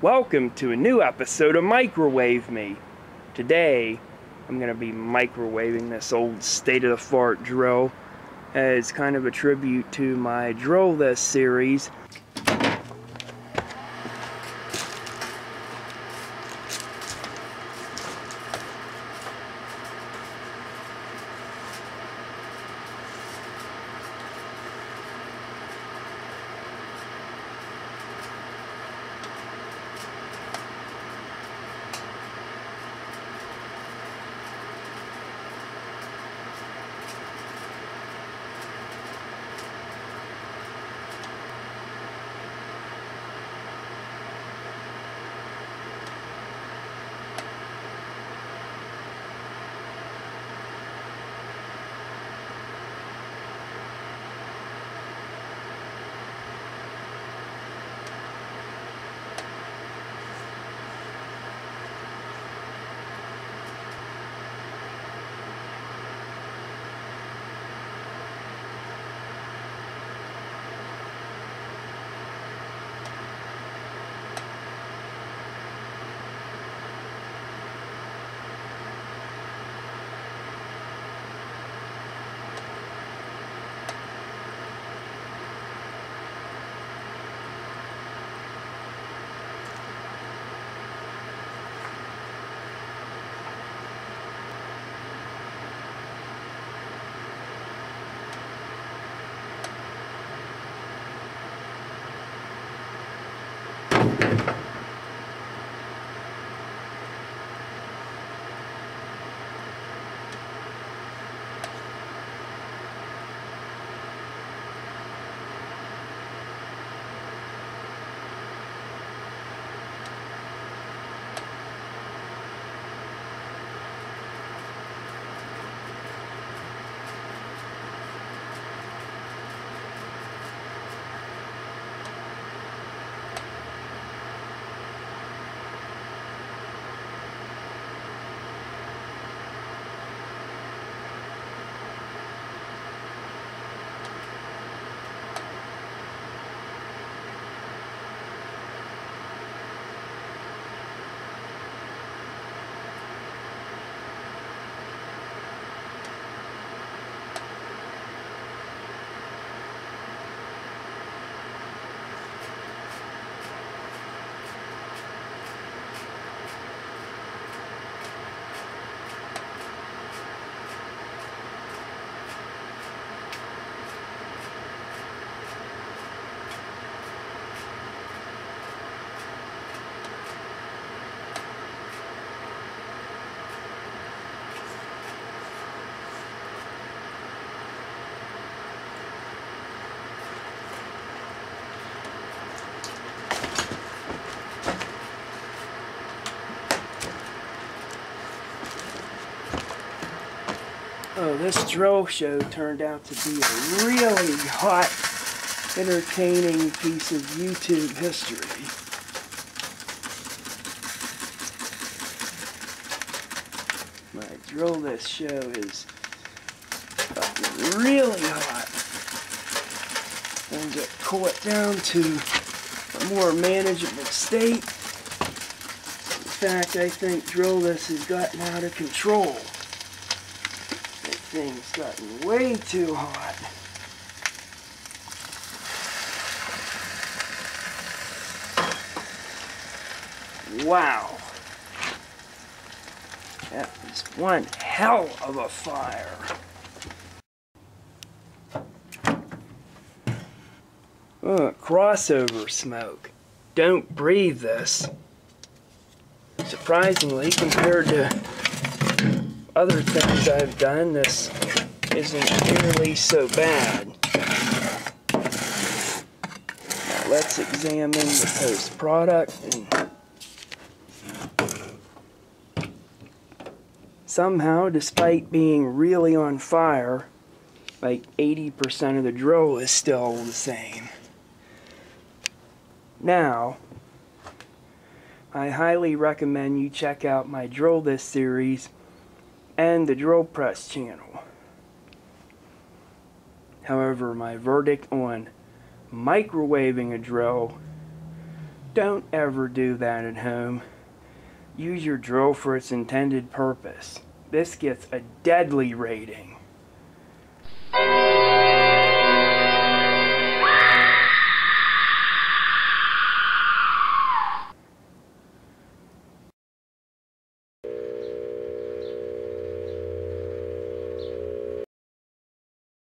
Welcome to a new episode of Microwave Me. Today, I'm going to be microwaving this old state of the fart drill uh, as kind of a tribute to my drill this series Oh, this drill show turned out to be a really hot, entertaining piece of YouTube history. My drill this show is fucking really hot. And cool it down to a more manageable state. In fact, I think drill this has gotten out of control thing's gotten way too hot. Wow. That was one hell of a fire. Uh, crossover smoke. Don't breathe this. Surprisingly, compared to other things I've done, this isn't nearly so bad. Now let's examine the post product. somehow, despite being really on fire, like 80% of the drill is still the same. Now, I highly recommend you check out my Drill This series and the drill press channel. However, my verdict on microwaving a drill Don't ever do that at home. Use your drill for its intended purpose. This gets a deadly rating.